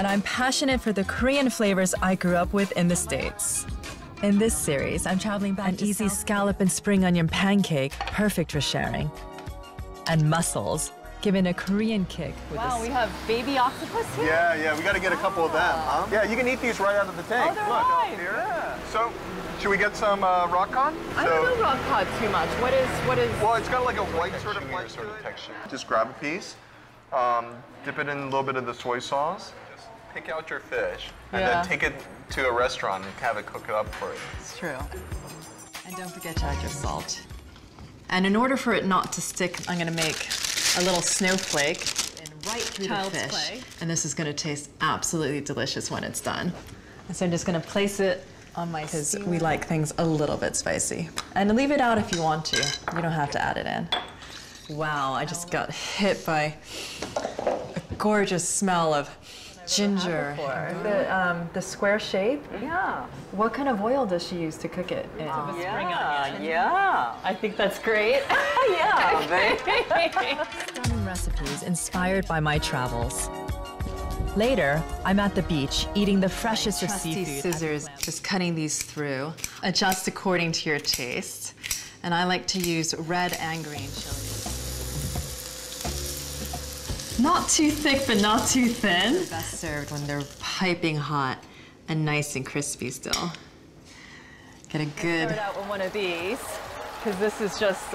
and I'm passionate for the Korean flavors I grew up with in the States. In this series, I'm traveling back An to easy South scallop and spring onion pancake, perfect for sharing. And mussels, given a Korean kick. wow, we have baby octopus here? Yeah, yeah, we got to get a couple of them, huh? Yeah, you can eat these right out of the tank. Oh, they're Look, alive. here. Yeah. So, should we get some uh, rock cod? I so, don't know rock cod too much. What is, what is? Well, it's got like a white sort of like sort of texture. Just grab a piece, um, dip it in a little bit of the soy sauce. Just pick out your fish, and Yeah. then take it to a restaurant and have it cook it up for you. It's true. And don't forget to add your salt. And in order for it not to stick, I'm gonna make a little snowflake and right through Child's the fish. play. And this is gonna taste absolutely delicious when it's done. And so I'm just gonna place it on my because we like things a little bit spicy. And leave it out if you want to. You don't have to add it in. Wow, I just got hit by a gorgeous smell of ginger. The, um, the square shape. Yeah. What kind of oil does she use to cook it in? Yeah, yeah. I think that's great. yeah. Stunning recipes inspired by my travels. Later, I'm at the beach eating the freshest of seafood. scissors, just cutting these through. Adjust according to your taste. And I like to use red and green chilies. Not too thick, but not too thin. Best served when they're piping hot and nice and crispy still. Get a good. Start out with one of these, because this is just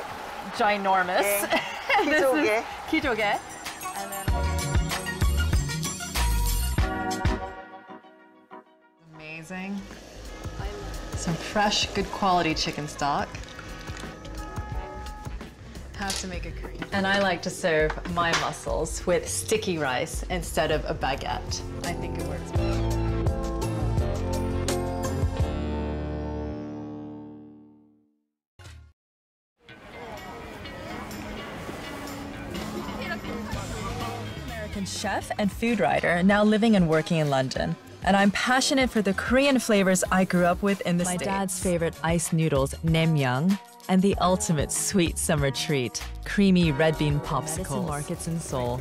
ginormous. this is kijoge. And Amazing. Some fresh, good quality chicken stock. Have to make a Korean. And I like to serve my mussels with sticky rice instead of a baguette. I think it works better. American chef and food writer, now living and working in London. And I'm passionate for the Korean flavors I grew up with in the My States. My dad's favorite ice noodles, naengmyeon, and the ultimate sweet summer treat, creamy red bean popsicles. markets in Seoul.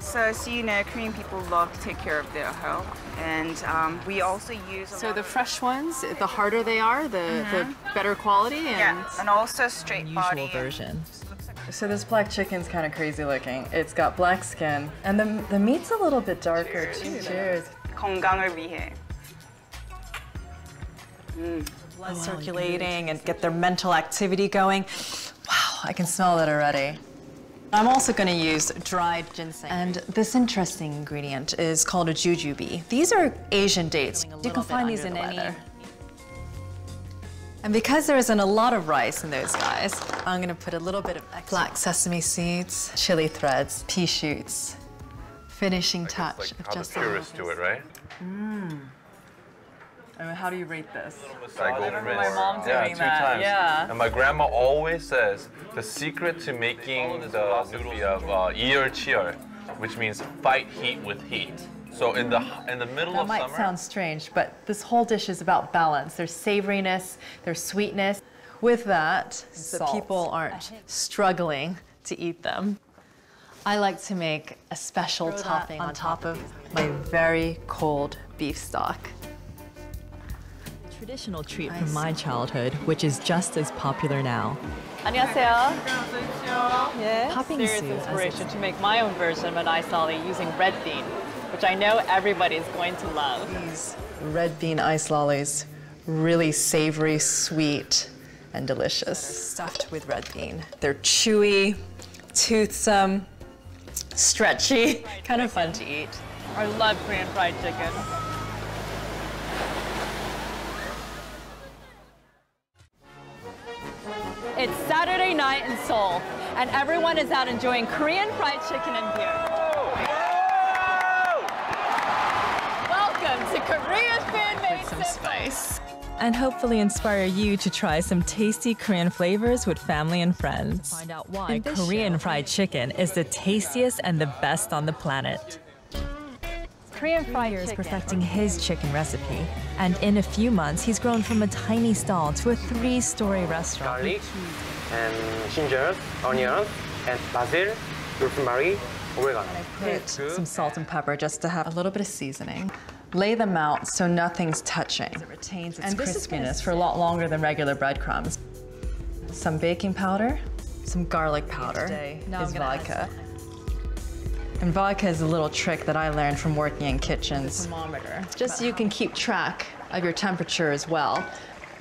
So as you know, Korean people love to take care of their health, and um, we also use. a So lot the of- fresh ones, the harder they are, the, the better quality. And yeah, and also straight Usual body. and- version. So this black chicken's kind of crazy looking. It's got black skin, and the, the meat's a little bit darker too. Cheers. 건강을 위해. Blood oh, circulating and get their mental activity going. Wow, I can smell that already. I'm also going to use dried ginseng. And this interesting ingredient is called a jujube. These are Asian dates. You can find these in any. And because there isn't a lot of rice in those guys, I'm going to put a little bit of extra black sesame seeds, chili threads, pea shoots. Finishing touch Like of how the just purists do it, right? Mm. I mean, how do you rate this? I remember my mom doing yeah, two that. Times. Yeah. And my grandma always says the secret to making the recipe of uh, ear cheer, which means fight heat with heat. So in the in the middle that of summer. That might sound strange, but this whole dish is about balance. There's savoriness, there's sweetness. With that, Salt. the people aren't struggling to eat them. I like to make a special topping on top of my very cold beef stock Traditional treat from my childhood, which is just as popular now. 안녕하세요. Yeah. Popping Serious soup, as inspiration to make my own version of an ice lolly using red bean, which I know everybody's going to love. These red bean ice lollies, really savory, sweet, and delicious. Stuffed with red bean. They're chewy, toothsome, stretchy, kind of fun to eat. I love Korean fried chicken. It's Saturday night in Seoul, and everyone is out enjoying Korean fried chicken and beer. Welcome to Korean Food Made some spice. And hopefully inspire you to try some tasty Korean flavors with family and friends. Find out why Korean fried chicken is the tastiest and the best on the planet. Korean fried Years chicken. perfecting his chicken recipe, and in a few months, he's grown from a tiny stall to a three-story restaurant. garlic and ginger, onion, and basil, rosemary, oregano. I put some salt and pepper just to have a little bit of seasoning. Lay them out so nothing's touching. It retains its And this is crispiness for a lot longer than regular breadcrumbs. Some baking powder, some garlic powder Now I'm is add vodka. And vodka is a little trick that I learned from working in kitchens. Thermometer. Just so you can keep track of your temperature as well.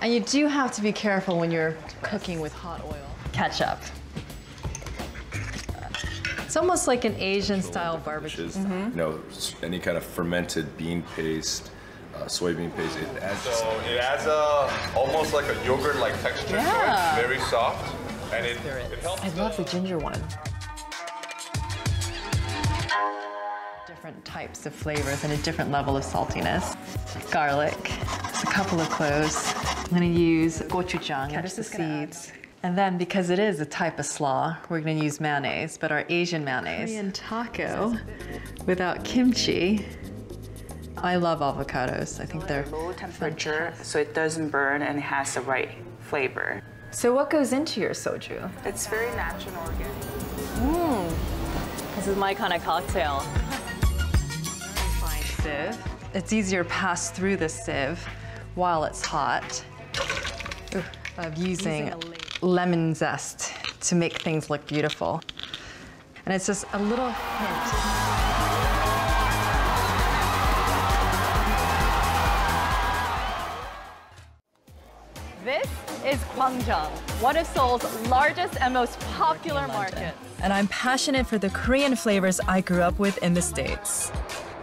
And you do have to be careful when you're cooking with hot oil. Ketchup. It's almost like an Asian style Which barbecue. is, you know, any kind of fermented bean paste, uh, soybean paste. It adds So it adds a almost like a yogurt-like texture Yeah. to it, very soft, and it, it helps. I love the ginger one. Different types of flavors and a different level of saltiness. Garlic, a couple of cloves. I'm gonna use gochujang, catch the seeds. And then because it is a type of slaw, we're gonna use mayonnaise, but our Asian mayonnaise. Korean taco without kimchi. I love avocados. I think they're Low temperature, so it doesn't burn and it has the right flavor. So what goes into your soju? It's very natural organic. Mm. This is my kind of cocktail. Fine sieve. It's easier to pass through the sieve while it's hot. Ooh, Of using lemon zest to make things look beautiful. And it's just a little hint. This is Gwangjang, one of Seoul's largest and most popular markets. And I'm passionate for the Korean flavors I grew up with in the States.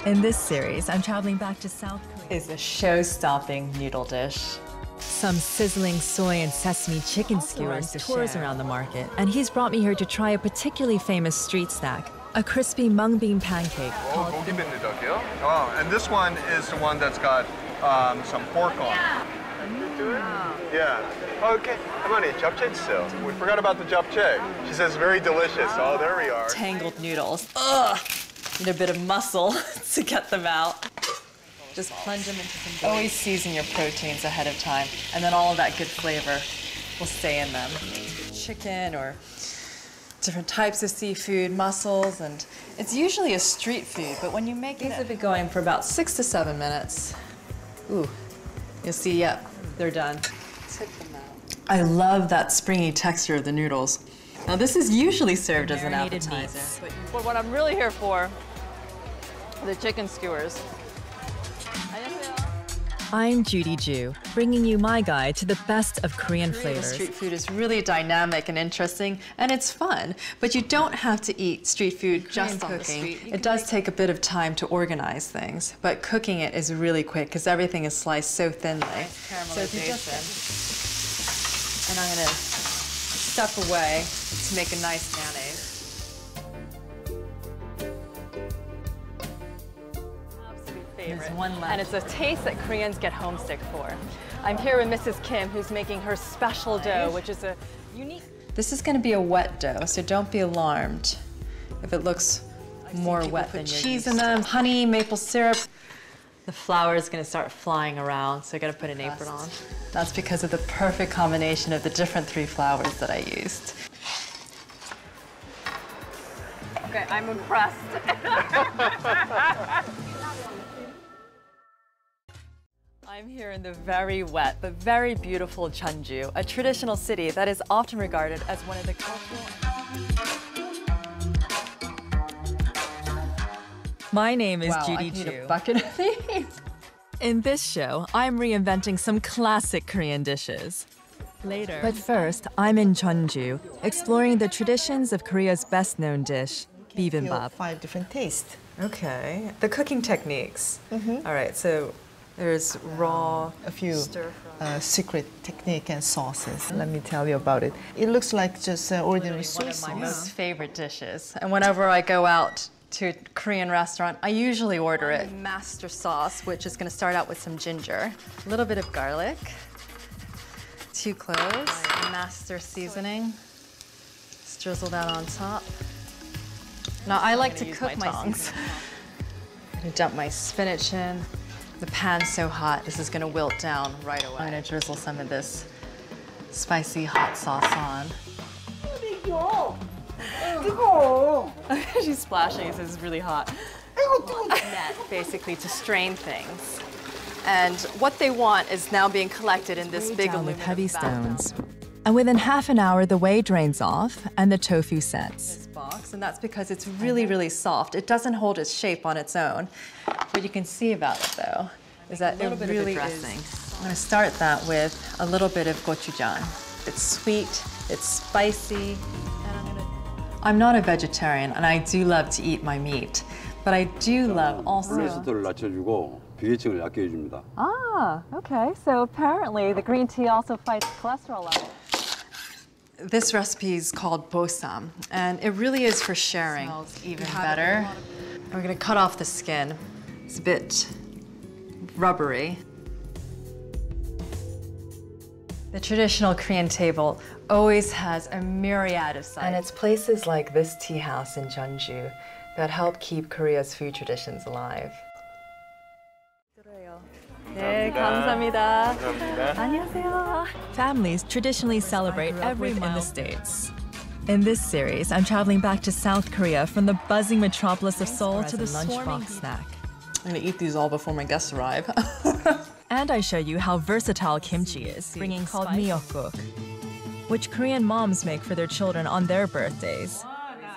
In this series, I'm traveling back to South Korea. Is a show-stopping noodle dish. Some sizzling soy and sesame chicken skewers tours around the market, and he's brought me here to try a particularly famous street snack, a crispy mung bean pancake. Oh, called... oh, and this one is the one that's got um, some pork on it. Yeah. Okay. I'm on a japchae still. We forgot about the japchae. She says very delicious. Oh, there we are. Tangled noodles. Ugh. Need a bit of muscle to get them out. Just plunge them into some. Always season your proteins ahead of time, and then all of that good flavor will stay in them. Chicken or different types of seafood, mussels, and it's usually a street food, but when you make it, these have been going for about six to seven minutes. Ooh, you'll see, yep, they're done. I love that springy texture of the noodles. Now this is usually served as an appetizer. But what I'm really here for, the chicken skewers. I'm Judy Joo, bringing you my guide to the best of Korean Korean flavors. street food is really dynamic and interesting, and it's fun. But you don't have to eat street food just on the street. It does take a bit of time to organize things, but cooking it is really quick because everything is sliced so thinly. So if you just and I'm gonna step away to make a nice mayonnaise. Favorite. There's one left. And it's a taste that Koreans get homesick for. I'm here with Mrs. Kim, who's making her special dough, which is a unique. This is gonna be a wet dough, so don't be alarmed if it looks more wet than cheese in them, honey, maple syrup. The flour is gonna start flying around, so I gotta put an apron on. That's because of the perfect combination of the different three flours that I used. Okay, I'm impressed. I'm here in the very wet but very beautiful Jeonju, a traditional city that is often regarded as one of the cultural. My name is Wow, Judy I need Joo. a bucket of these. In this show, I'm reinventing some classic Korean dishes. Later. But first, I'm in Jeonju, exploring the traditions of Korea's best-known dish, bibimbap. five different tastes. Okay, the cooking techniques. Mm-hmm. All right, so there's raw, A few uh, secret technique and sauces. Let me tell you about it. It looks like just uh, ordinary soy my most favorite dishes. And whenever I go out to a Korean restaurant, I usually order it. Master sauce, which is gonna start out with some ginger, a little bit of garlic, two cloves, master seasoning. Just drizzle that on top. Now I like to cook my my tongs. I'm gonna dump my spinach in. The pan's so hot, this is gonna wilt down right away. I'm gonna drizzle some of this spicy hot sauce on. Oh. She's splashing. It says it's really hot. Net, basically, to strain things. And what they want is now being collected in this big down with heavy stones. And within half an hour, the whey drains off and the tofu sets box, and that's because it's really, really soft. It doesn't hold its shape on its own. What you can see about it, though, is that there really is. I'm going to start that with a little bit of gochujang. It's sweet, it's spicy. I'm not a vegetarian, and I do love to eat my meat, but I do love also. Ah, okay. So apparently the green tea also fights cholesterol levels. This recipe is called bosam, and it really is for sharing. Smells even better. We're gonna cut off the skin. It's a bit rubbery. The traditional Korean table always has a myriad of sides. And it's places like this tea house in Jeonju that help keep Korea's food traditions alive. 감사합니다. 안녕하세요. Families traditionally celebrate every in the States. In this series, I'm traveling back to South Korea from the buzzing metropolis of Seoul to the lunchbox snack. I'm gonna eat these all before my guests arrive. and I show you how versatile kimchi is, bringing called miyeokguk, which Korean moms make for their children on their birthdays.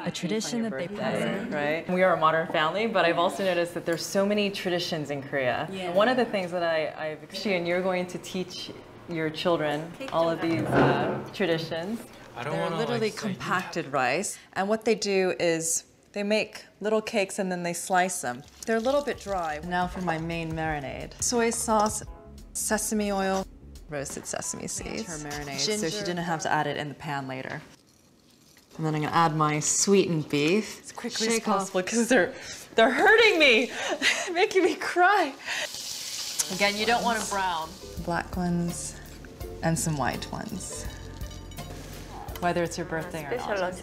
A tradition that they pass on. right? We are a modern family, but I've also noticed that there's so many traditions in Korea. One of the things that I, I've actually, and you're going to teach your children all of these uh, traditions. They're literally compacted rice, and what they do is they make little cakes and then they slice them. They're a little bit dry. Now for my main marinade: soy sauce, sesame oil, roasted sesame seeds. Her marinade, so she didn't have to add it in the pan later. And then I'm gonna add my sweetened beef. As quickly Shake as possible, because they're, they're hurting me, making me cry. Again, you don't want a brown. Black ones and some white ones. Whether it's your birthday or not.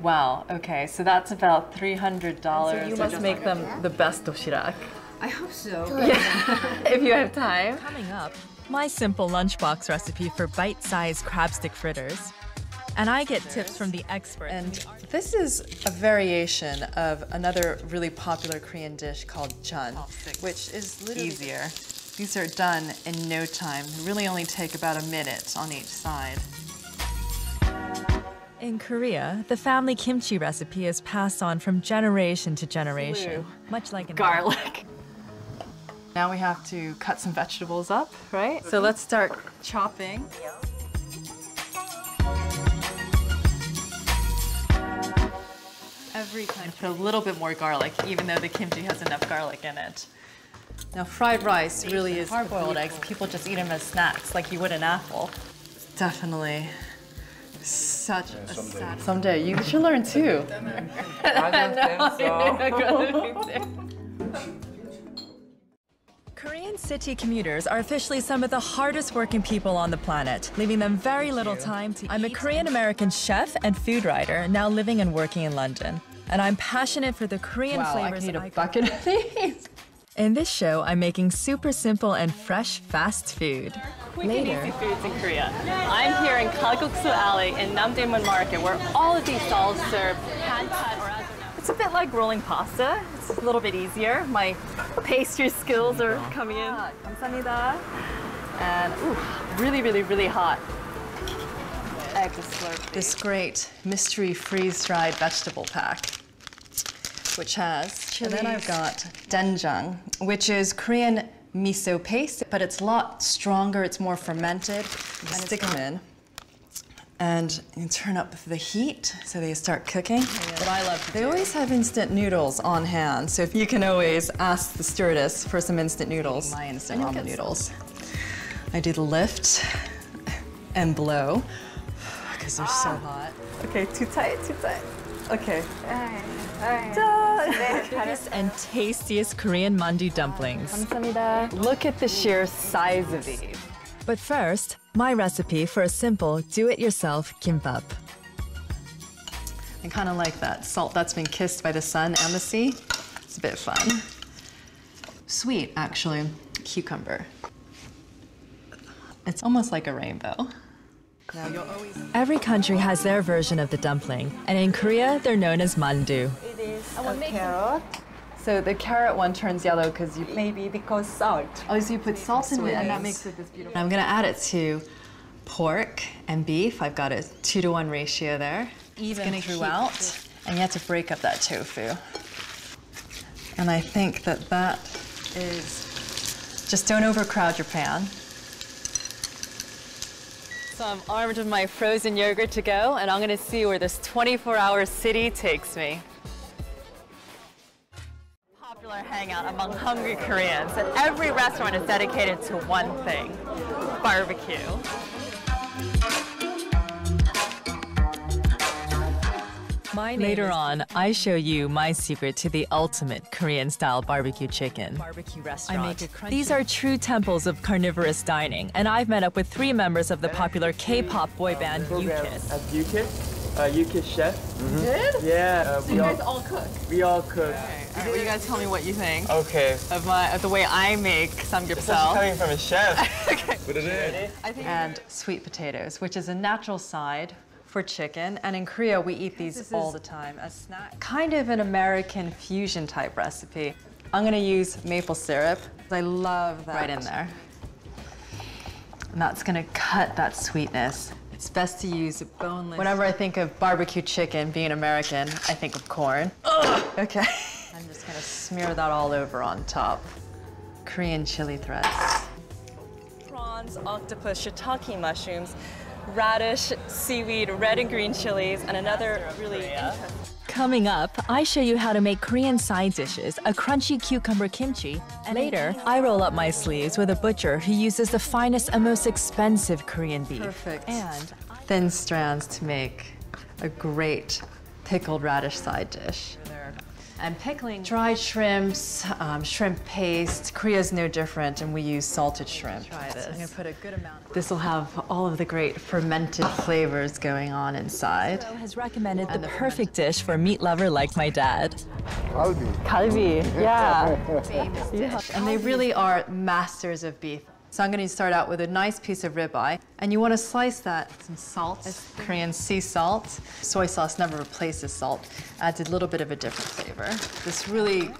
Wow, okay, so that's about $300. So you must make them the best doshirak. I hope so. Yeah. if you have time. Coming up. My simple lunchbox recipe for bite-sized crab stick fritters and I get tips from the expert. And this is a variation of another really popular Korean dish called chun, oh, which is easier. These are done in no time. They really only take about a minute on each side. In Korea, the family kimchi recipe is passed on from generation to generation, much like in Garlic. Now we have to cut some vegetables up, right? So let's start chopping. Every kind of put a little bit more garlic, even though the kimchi has enough garlic in it. Now, fried rice really is hard-boiled eggs. People just eat them as snacks, like you would an apple. Definitely such a sad. Someday you should learn too. Korean city commuters are officially some of the hardest working people on the planet, leaving them very little time to I'm a Korean American chef and food writer, now living and working in London And I'm passionate for the Korean Wow, I flavors. can eat that a bucket of these. In this show, I'm making super simple and fresh fast food. Quick and easy foods in Korea. I'm here in Kalguksu Alley in Namdaemun Market where all of these stalls serve hand cut or as you know. It's a bit like rolling pasta. It's a little bit easier. My pastry skills are coming in. 감사합니다. And ooh, really, really, really hot. Egg to slurp. This great mystery freeze-dried vegetable pack which has, and then I've got doenjang, which is Korean miso paste, but it's a lot stronger, it's more fermented. You stick them in, and you turn up the heat so they start cooking. Oh, what I love They always have instant noodles on hand, so if you can always ask the stewardess for some instant noodles. My instant ramen noodles. I do the lift and blow, because they're so hot. Okay, too tight, too tight. Okay. Biggest and tastiest Korean mandu dumplings. 감사합니다. Look at the sheer size of these. But first, my recipe for a simple do-it-yourself kimbap. I kind of like that salt that's been kissed by the sun and the sea. It's a bit fun. Sweet, actually. Cucumber. It's almost like a rainbow. Every country has their version of the dumpling, and in Korea, they're known as mandu. It is carrot. So the carrot one turns yellow because you Maybe because salt. Oh, so you put salt in it, and that makes it this beautiful. I'm gonna add it to pork and beef. I've got a two to one ratio there. Even throughout, and you have to break up that tofu. And I think that that is, just don't overcrowd your pan. So I'm armed with my frozen yogurt to go, and I'm gonna see where this 24-hour city takes me. Popular hangout among hungry Koreans, and every restaurant is dedicated to one thing, barbecue. Later on, I show you my secret to the ultimate Korean-style barbecue chicken. Barbecue restaurant. These are true temples of carnivorous dining, and I've met up with three members of the popular K-pop boy band U-Kiss. At U-Kiss, uh, U-Kiss chef. Did? Yeah. Uh, So we you all, guys all cook? we all cook. All right, well, you guys tell me what you think Okay. of my of the way I make samgyeopsal. Especially coming from a chef. Put it in. and sweet potatoes, which is a natural side for chicken. And in Korea, we eat these all the time as snack. Kind of an American fusion type recipe. I'm gonna use maple syrup. I love that. Right in there. And that's gonna cut that sweetness. It's best to use boneless. Whenever I think of barbecue chicken being American, I think of corn. Ugh. Okay. I'm just gonna smear that all over on top. Korean chili threads prawns, octopus, shiitake mushrooms, radish, seaweed, red and green chilies, and another really. Coming up, I show you how to make Korean side dishes, a crunchy cucumber kimchi. And later, I roll up my sleeves with a butcher who uses the finest and most expensive Korean beef. Perfect. And thin strands to make a great pickled radish side dish. And pickling dried shrimps, um, shrimp paste. Korea's no different, and we use salted shrimp. Try this. I'm gonna put a good amount. This will have all of the great fermented flavors going on inside. has recommended the perfect dish for a meat lover like my dad. Kalbi. Kalbi, yeah. Famous dish. And they really are masters of beef. So I'm going to start out with a nice piece of ribeye, and you want to slice that some salt, Korean sea salt. Soy sauce never replaces salt. Adds a little bit of a different flavor. This really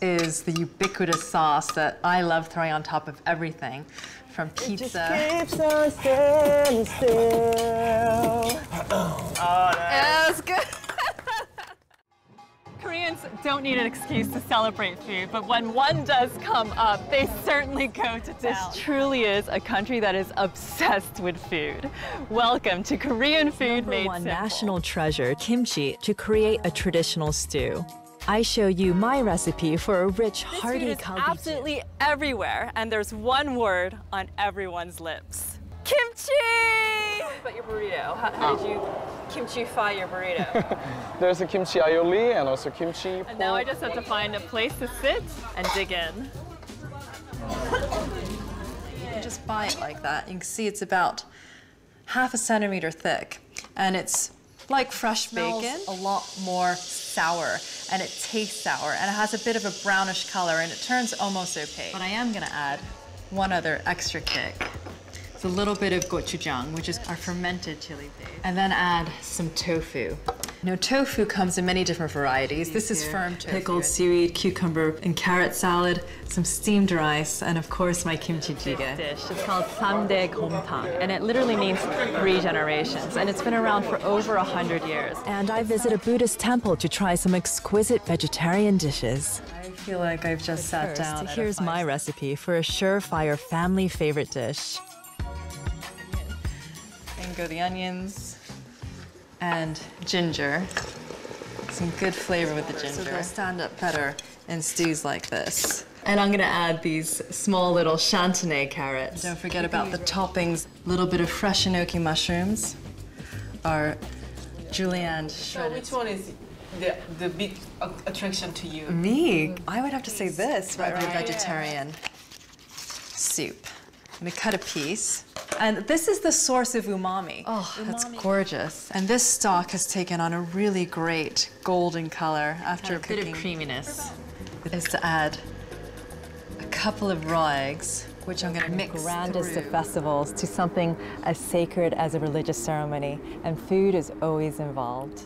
is the ubiquitous sauce that I love throwing on top of everything, from pizza. on standing still. Oh, That's good. Don't need an excuse to celebrate food, but when one does come up, they certainly go to town. This truly is a country that is obsessed with food. Welcome to Korean food made one simple. national treasure, kimchi, to create a traditional stew. I show you my recipe for a rich, hearty food is kalbi. absolutely everywhere, and there's one word on everyone's lips. Kimchi! But your burrito, how, how did you kimchi-fy your burrito? There's a kimchi aioli and also kimchi. and now I just have to find a place to sit and dig in. You just buy it like that. You can see it's about half a centimeter thick, and it's like fresh bacon, a lot more sour, and it tastes sour, and it has a bit of a brownish color, and it turns almost opaque. But I am gonna add one other extra kick. It's a little bit of gochujang, which is our fermented chili paste, and then add some tofu. Now, tofu comes in many different varieties. This is firm tofu. Pickled seaweed, cucumber, and carrot salad, some steamed rice, and of course my kimchi jjigae. dish. It's called samdae gomtang, and it literally means three generations, and it's been around for over a hundred years. And I visit a Buddhist temple to try some exquisite vegetarian dishes. I feel like I've just sat First, down. here's my recipe for a surefire family favorite dish. And go the onions and ginger. Some good flavor with the ginger. So they'll stand up better in stews like this. And I'm gonna add these small little chantenay carrots. Don't forget about the toppings. A little bit of fresh enoki mushrooms. Our julienne So shredded. which one is the the big attraction to you? Me? I would have to say this for every vegetarian soup. I'm gonna cut a piece. And this is the source of umami. Oh, that's gorgeous. And this stock has taken on a really great golden color after a bit of creaminess. Is to add a couple of raw eggs Which I'm going to mix grandest through. of festivals to something as sacred as a religious ceremony, and food is always involved.